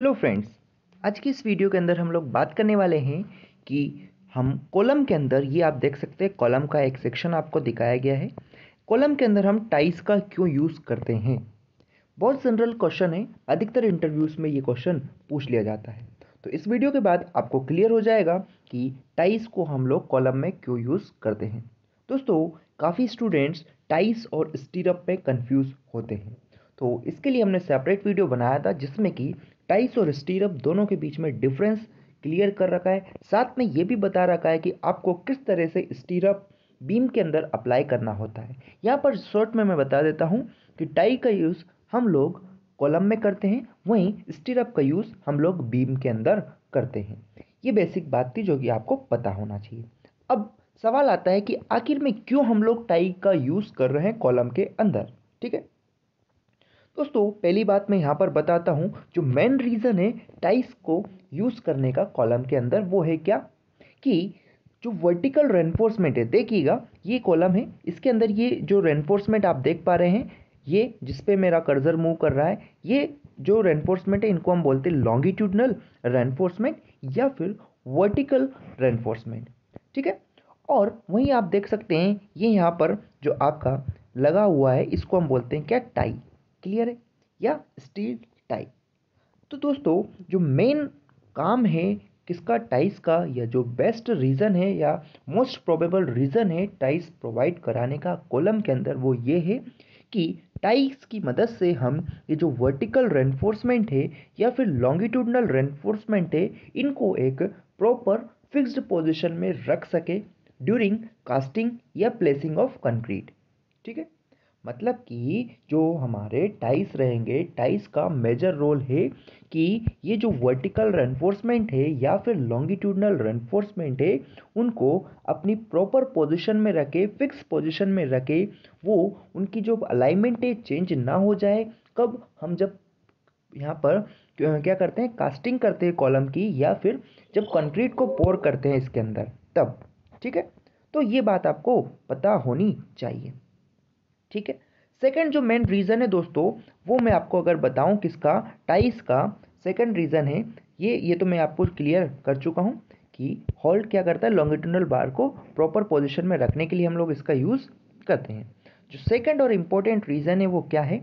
Hello friends आज की इस वीडियो के अंदर हम लोग बात करने वाले हैं कि हम कॉलम के अंदर, ये आप देख सकते हैं कॉलम का एक सेक्शन आपको दिखाया गया है। कॉलम के अंदर हम टाइस का क्यों यूज़ करते हैं? बहुत जनरल क्वेश्चन है, अधिकतर इंटरव्यूज़ में ये क्वेश्चन पूछ लिया जाता है। तो इस वीडियो के बाद आपको क्लियर हो जाएगा कि टाइस को हम लोग कॉलम में क्यों यूज़ करते हैं। दोस्तों, काफ़ी स्टूडेंट्स टाइस और स्टीरअप में कन्फ्यूज़ होते हैं। तो इसके लिए हमने सेपरेट वीडियो बनाया था, जिसमें कि टाइस और स्टीरअप दोनों के बीच में डिफरेंस क्लियर कर रखा है। साथ में ये भी बता रखा है कि आपको किस तरह से स्टीरअप बीम के अंदर अप्लाई करना होता है। यहाँ पर शॉर्ट में मैं बता देता हूँ कि टाई का यूज़ हम लोग कॉलम में करते हैं, वहीं स्टीरअप का यूज़ हम लोग बीम के अंदर करते हैं। ये बेसिक बात थी जो कि आपको पता होना चाहिए। अब सवाल आता है कि आखिर में क्यों हम लोग टाई का यूज़ कर रहे हैं कॉलम के अंदर? ठीक है? दोस्तों, पहली बात मैं यहाँ पर बताता हूँ, जो मेन रीज़न है टाइस को यूज़ करने का कॉलम के अंदर, वो है क्या? कि जो वर्टिकल रेनफोर्समेंट है, देखिएगा, ये कॉलम है, इसके अंदर ये जो रेनफोर्समेंट आप देख पा रहे हैं, ये जिस पे मेरा कर्जर मूव कर रहा है, ये जो रेनफोर्समेंट है, इनको हम बोलते हैं लॉन्गिट्यूडनल रेनफोर्समेंट या फिर वर्टिकल रेनफोर्समेंट ठीक है? और वहीं आप देख सकते हैं, ये यहाँ पर जो आपका लगा हुआ है, इसको हम बोलते हैं क्या? टाई क्लियर है या स्टील टाई तो दोस्तों, जो मेन काम है किसका टाइस का, या जो बेस्ट रीज़न है या मोस्ट प्रोबेबल रीज़न है टाइस प्रोवाइड कराने का कॉलम के अंदर, वो ये है कि टाइस की मदद से हम ये जो वर्टिकल रेनफोर्समेंट है या फिर लॉन्गिट्यूडनल रेनफोर्समेंट है, इनको एक प्रॉपर फिक्स्ड पोजीशन में रख सके ड्यूरिंग कास्टिंग या प्लेसिंग ऑफ़ कंक्रीट ठीक है? मतलब कि जो हमारे टाइस रहेंगे टाइस का मेजर रोल है कि ये जो वर्टिकल रेनफोर्समेंट है या फिर लॉन्गिट्यूडनल रेनफोर्समेंट है, उनको अपनी प्रॉपर पोजीशन में रखे फिक्स पोजीशन में रखे, वो उनकी जो अलाइनमेंट है चेंज ना हो जाए। कब? हम जब यहाँ पर क्या करते हैं? कास्टिंग करते हैं कॉलम की या फिर जब कंक्रीट को पोर करते हैं इसके अंदर, तब, ठीक है? तो ये बात आपको पता होनी चाहिए, ठीक है? सेकंड जो मेन रीज़न है दोस्तों, वो मैं आपको अगर बताऊँ किसका टाइस का सेकंड रीज़न है, ये ये तो मैं आपको क्लियर कर चुका हूँ कि होल्ड क्या करता है? लॉन्गिटनल बार को प्रॉपर पोजिशन में रखने के लिए हम लोग इसका यूज़ करते हैं। जो सेकेंड और इम्पोर्टेंट रीज़न है वो क्या है?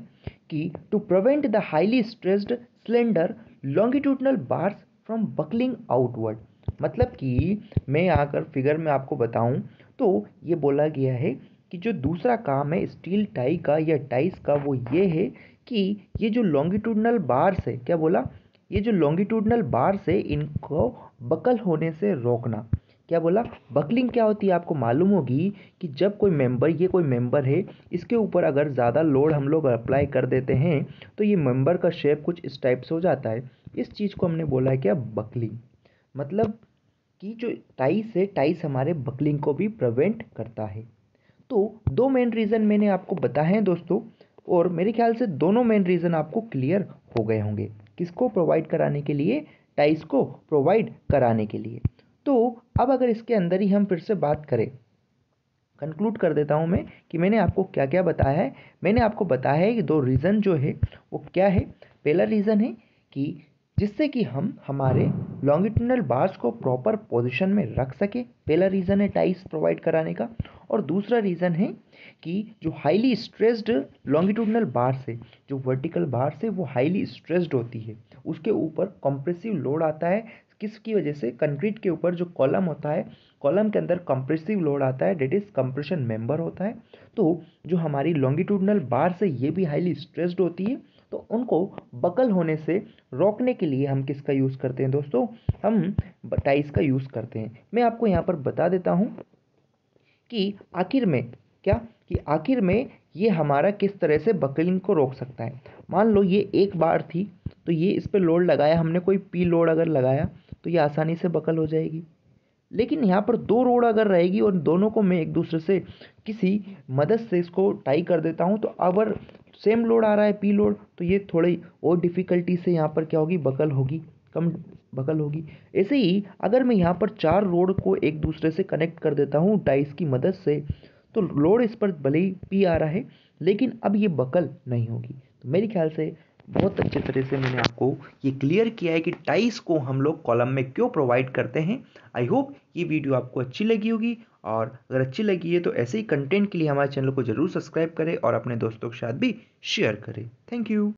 कि to prevent the highly stressed cylinder longitudinal bars from buckling outward मतलब कि मैं आकर फिगर में आपको बताऊँ तो ये बोला गया है कि जो दूसरा काम है, स्टील टाई का या टाइस का, वो ये है कि ये जो लॉन्गिट्यूडनल बार्स है, क्या बोला? ये जो लॉन्गिट्यूडनल बार्स है, इनको बकल होने से रोकना। क्या बोला? बकलिंग क्या होती है आपको मालूम होगी कि जब कोई मेंबर ये कोई मेंबर है, इसके ऊपर अगर ज़्यादा लोड हम लोग अप्लाई कर देते हैं तो ये मेंबर का शेप कुछ इस टाइप से हो जाता है। इस चीज़ को हमने बोला है क्या? बकलिंग मतलब कि जो टाइस है टाइस हमारे बकलिंग को भी प्रिवेंट करता है। तो दो मेन रीज़न मैंने आपको बताए हैं दोस्तों, और मेरे ख्याल से दोनों मेन रीज़न आपको क्लियर हो गए होंगे। किसको प्रोवाइड कराने के लिए? टाइस को प्रोवाइड कराने के लिए। तो अब अगर इसके अंदर ही हम फिर से बात करें कंक्लूड कर देता हूँ मैं कि मैंने आपको क्या क्या बताया है। मैंने आपको बताया है कि दो रीज़न जो है, वो क्या है? पहला रीज़न है कि जिससे कि हम हमारे लॉन्गिटनल बार्स को प्रॉपर पोजीशन में रख सके। पहला रीज़न है टाइस प्रोवाइड कराने का और दूसरा रीज़न है कि जो हाईली स्ट्रेस्ड लॉन्गिट्यूडनल बार्स है, जो वर्टिकल बार्स है, वो हाईली स्ट्रेस्ड होती है। उसके ऊपर कंप्रेसिव लोड आता है। किसकी वजह से? कंक्रीट के ऊपर जो कॉलम होता है कॉलम के अंदर कंप्रेसिव लोड आता है डेट इज़ कंप्रेशन मेंबर होता है। तो जो हमारी लॉन्गिट्यूडनल बार्स है, ये भी हाईली स्ट्रेस्ड होती है। तो उनको बकल होने से रोकने के लिए हम किसका यूज़ करते हैं दोस्तों? हम टाइस का यूज़ करते हैं। मैं आपको यहाँ पर बता देता हूँ कि आखिर में, क्या? कि आखिर में ये हमारा किस तरह से बकलिंग को रोक सकता है? मान लो ये एक बार थी तो ये इस पर लोड लगाया, हमने कोई पी लोड अगर लगाया तो ये आसानी से बकल हो जाएगी। लेकिन यहाँ पर दो रोड अगर रहेगी और दोनों को मैं एक दूसरे से किसी मदद से इसको टाई कर देता हूँ तो अगर सेम लोड आ रहा है पी लोड तो ये थोड़ी और डिफ़िकल्टी से यहाँ पर क्या होगी? बकल होगी, कम बकल होगी। ऐसे ही अगर मैं यहाँ पर चार रोड को एक दूसरे से कनेक्ट कर देता हूँ टाइस की मदद से तो लोड इस पर भले ही पी आ रहा है, लेकिन अब ये बकल नहीं होगी। तो मेरे ख्याल से बहुत अच्छे तरह से मैंने आपको ये क्लियर किया है कि टाइस को हम लोग कॉलम में क्यों प्रोवाइड करते हैं। आई होप ये वीडियो आपको अच्छी लगी होगी और अगर अच्छी लगी है तो ऐसे ही कंटेंट के लिए हमारे चैनल को ज़रूर सब्सक्राइब करें और अपने दोस्तों के साथ भी शेयर करें। Thank you